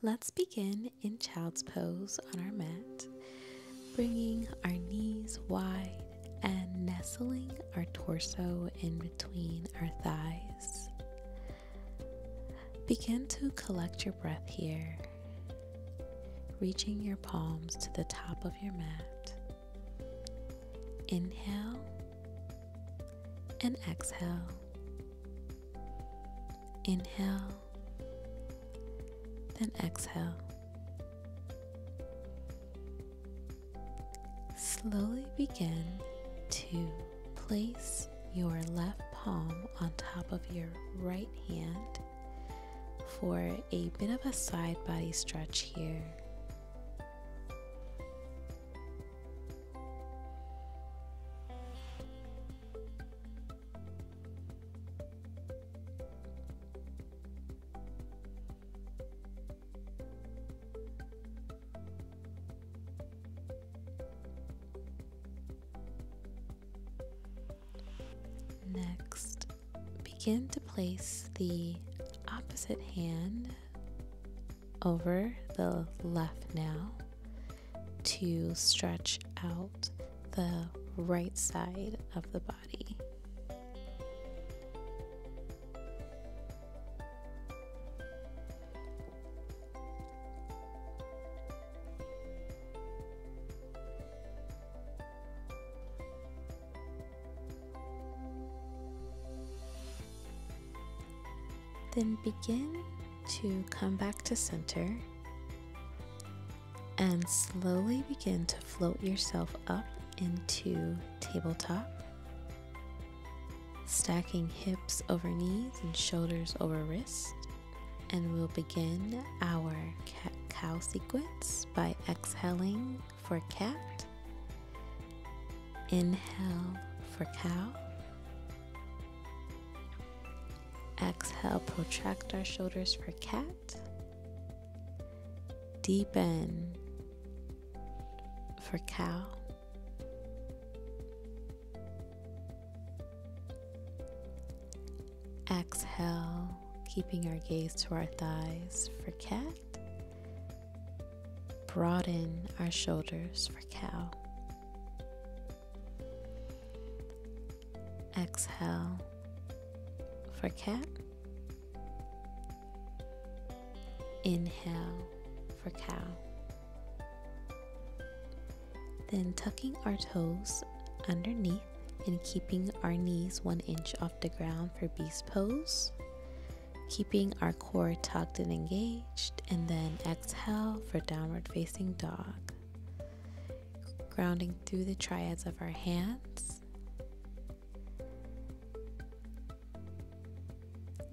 Let's begin in child's pose on our mat, bringing our knees wide and nestling our torso in between our thighs. Begin to collect your breath here, reaching your palms to the top of your mat. Inhale and exhale. Inhale, then exhale. Slowly begin to place your left palm on top of your right hand for a bit of a side body stretch here. Begin to place the opposite hand over the left now to stretch out the right side of the body. Then begin to come back to center and slowly begin to float yourself up into tabletop, stacking hips over knees and shoulders over wrists. And we'll begin our cat cow sequence by exhaling for cat, inhale for cow. Exhale, protract our shoulders for cat. Deepen for cow. Exhale, keeping our gaze to our thighs for cat. Broaden our shoulders for cow. Exhale for cat. Inhale for cow. Then tucking our toes underneath and keeping our knees one inch off the ground for beast pose. Keeping our core tucked and engaged, and then exhale for downward facing dog. Grounding through the triads of our hands.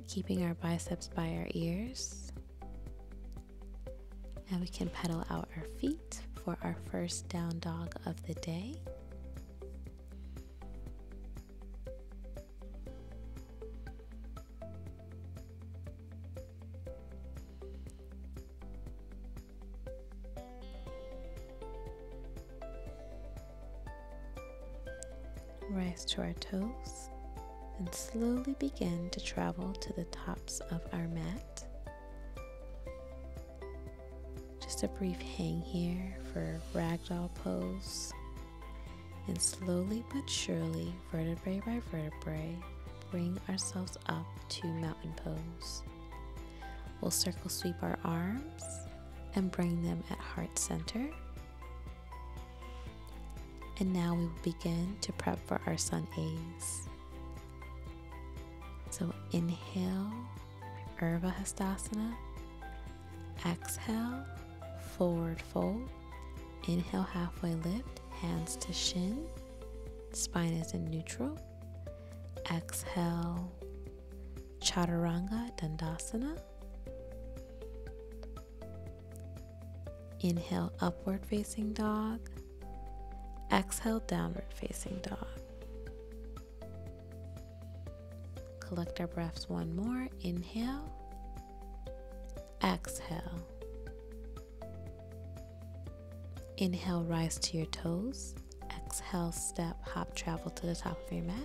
Keeping our biceps by our ears. And we can pedal out our feet for our first down dog of the day. Rise to our toes and slowly begin to travel to the tops of our mat. A brief hang here for ragdoll pose. And slowly but surely, vertebrae by vertebrae, bring ourselves up to mountain pose. We'll circle sweep our arms and bring them at heart center. And now we will begin to prep for our sun A's. So inhale, Urdhva Hastasana. Exhale, forward fold. Inhale, halfway lift, hands to shin. Spine is in neutral. Exhale, Chaturanga Dandasana. Inhale, upward facing dog. Exhale, downward facing dog. Collect our breaths one more. Inhale. Exhale. Inhale, rise to your toes. Exhale, step, hop, travel to the top of your mat.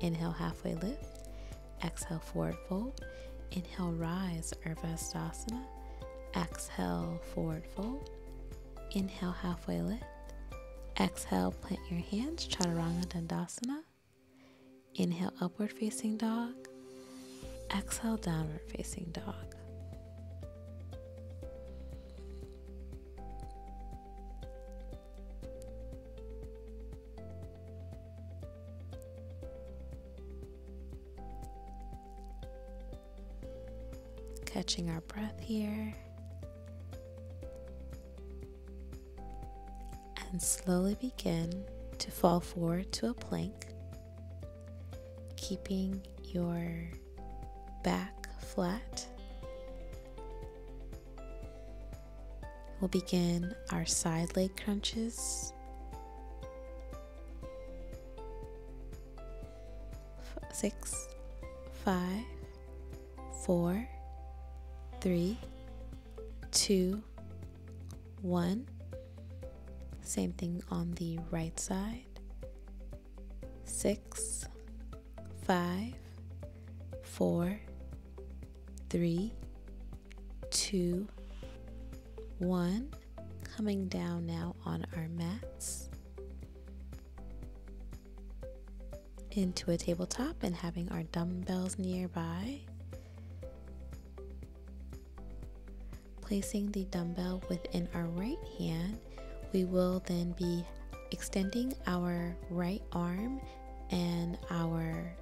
Inhale, halfway lift. Exhale, forward fold. Inhale, rise, Urdhva Hastasana. Exhale, forward fold. Inhale, halfway lift. Exhale, plant your hands, Chaturanga Dandasana. Inhale, upward facing dog. Exhale, downward facing dog. Catching our breath here. And slowly begin to fall forward to a plank, keeping your back flat. We'll begin our side leg crunches. Six, five, four, three, two, one. Same thing on the right side. Six, five, four, three, two, one. Coming down now on our mats into a tabletop and having our dumbbells nearby. Placing the dumbbell within our right hand, we will then be extending our right arm and our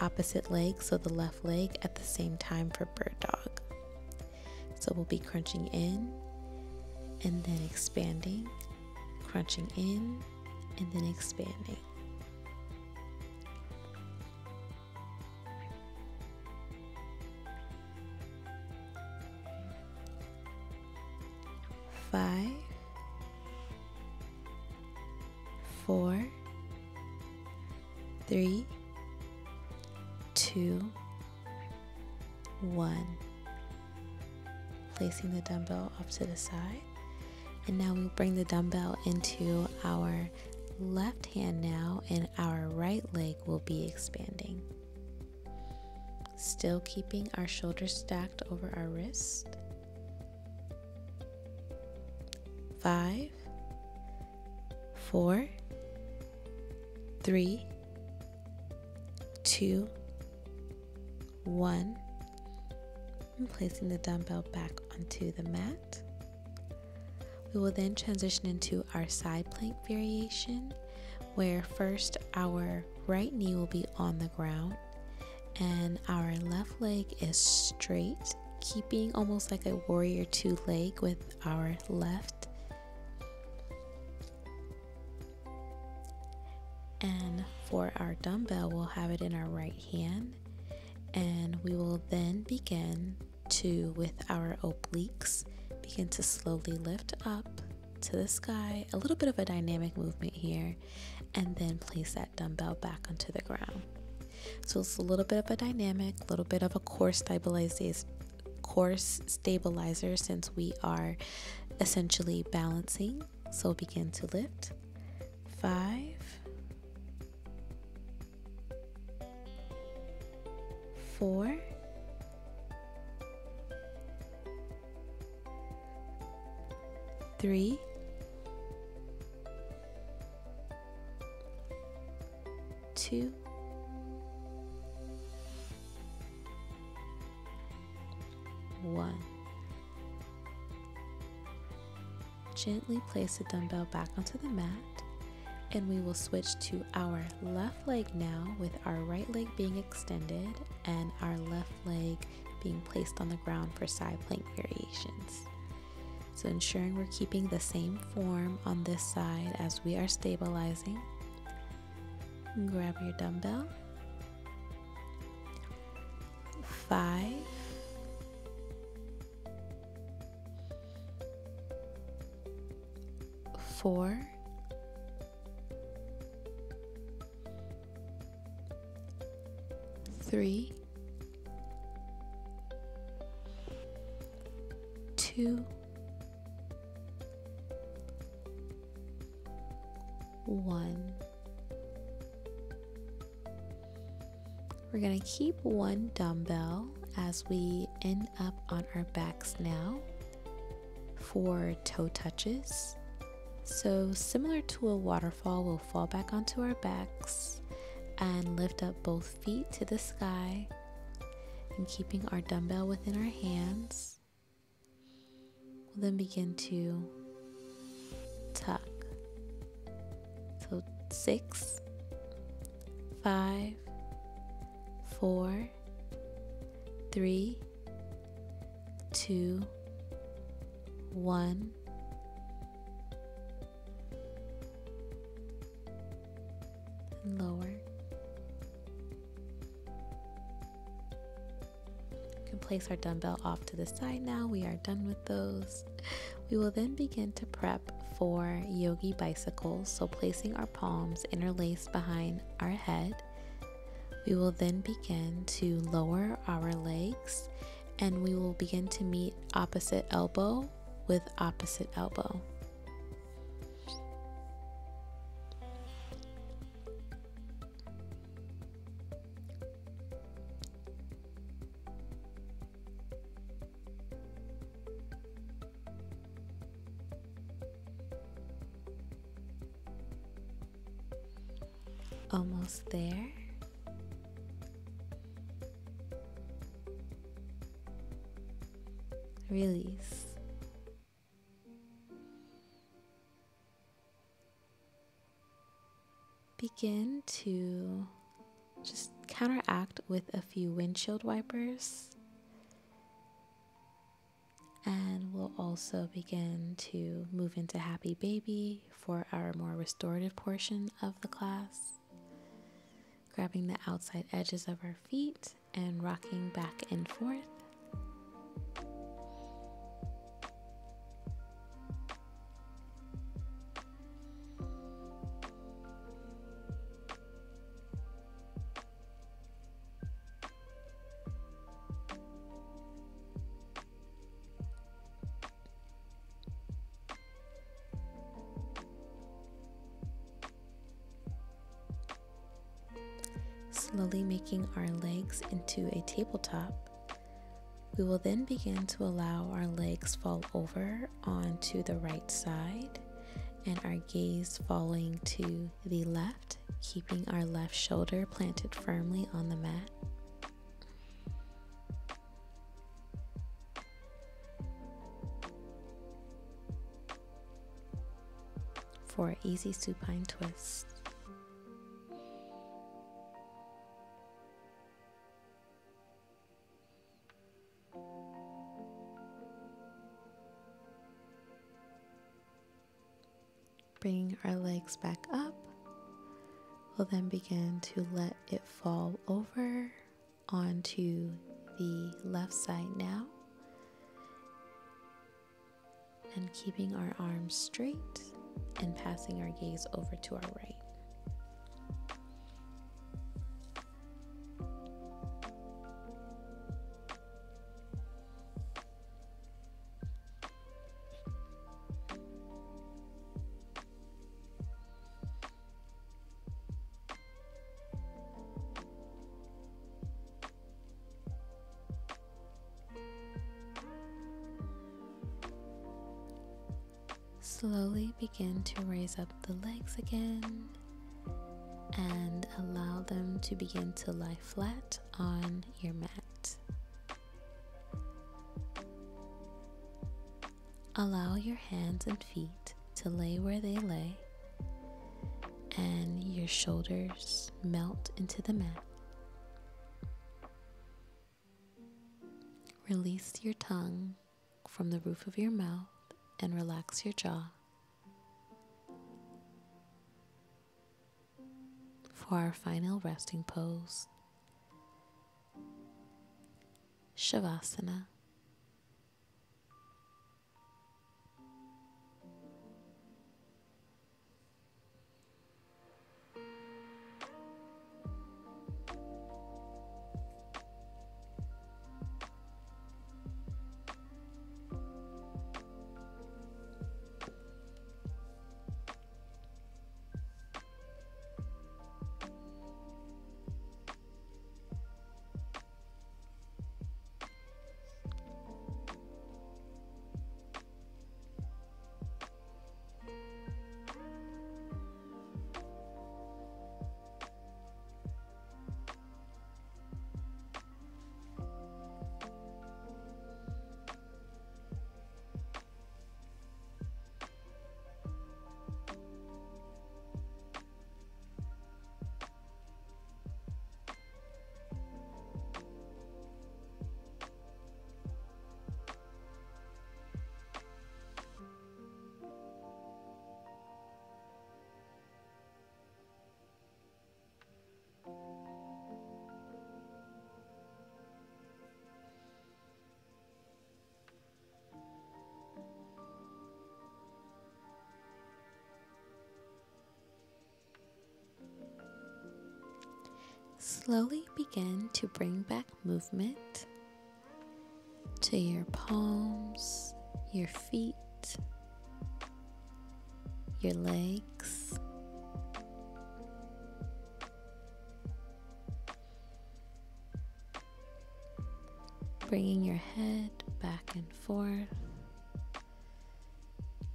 opposite leg, so the left leg, at the same time for bird dog. So we'll be crunching in and then expanding, crunching in and then expanding. Five, four, three, two, one. Placing the dumbbell off to the side. And now we'll bring the dumbbell into our left hand now, and our right leg will be expanding. Still keeping our shoulders stacked over our wrist. Five, four, three, two, one. I'm placing the dumbbell back onto the mat. We will then transition into our side plank variation, where first our right knee will be on the ground and our left leg is straight, keeping almost like a warrior two leg with our left. And for our dumbbell, we'll have it in our right hand, and we will then begin to, with our obliques, begin to slowly lift up to the sky, a little bit of a dynamic movement here, and then place that dumbbell back onto the ground. So it's a little bit of a dynamic, a little bit of a core stabilizer, core stabilizer since we are essentially balancing. So begin to lift. Five, four, three, two, one. Gently place the dumbbell back onto the mat, and we will switch to our left leg now with our right leg being extended and our left leg being placed on the ground for side plank variations. So, ensuring we're keeping the same form on this side as we are stabilizing. Grab your dumbbell. Five. Four. Three. Two. one. We're going to keep one dumbbell as we end up on our backs now. for toe touches. So, similar to a waterfall, we'll fall back onto our backs and lift up both feet to the sky and keeping our dumbbell within our hands. We'll then begin to tuck. So, six, five, four, three, two, one. Lower. Place our dumbbell off to the side now. We are done with those. We will then begin to prep for yogi bicycles. So, placing our palms interlaced behind our head. We will then begin to lower our legs and we will begin to meet opposite elbow with opposite elbow. Release. Begin to just counteract with a few windshield wipers. And we'll also begin to move into Happy Baby for our more restorative portion of the class. Grabbing the outside edges of our feet and rocking back and forth. Slowly making our legs into a tabletop. We will then begin to allow our legs fall over onto the right side and our gaze falling to the left, keeping our left shoulder planted firmly on the mat. For easy supine twist. Legs back up. We'll then begin to let it fall over onto the left side now. And keeping our arms straight and passing our gaze over to our right. Slowly begin to raise up the legs again and allow them to begin to lie flat on your mat. Allow your hands and feet to lay where they lay and your shoulders melt into the mat. Release your tongue from the roof of your mouth and relax your jaw. For our final resting pose, Shavasana. Slowly begin to bring back movement to your palms, your feet, your legs. Bringing your head back and forth,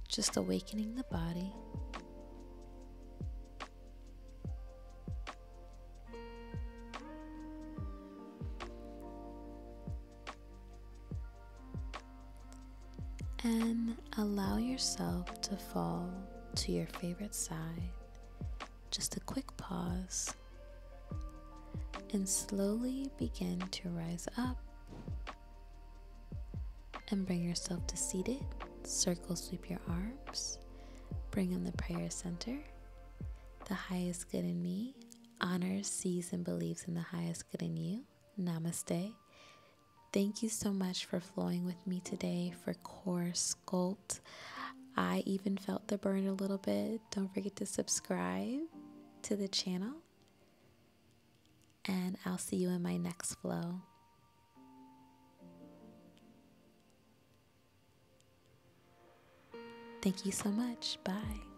just awakening the body. And allow yourself to fall to your favorite side. Just a quick pause and slowly begin to rise up and bring yourself to seated. Circle sweep your arms. Bring in the prayer center. The highest good in me honors, sees, and believes in the highest good in you. Namaste. Thank you so much for flowing with me today for core sculpt. I even felt the burn a little bit. Don't forget to subscribe to the channel. And I'll see you in my next flow. Thank you so much. Bye.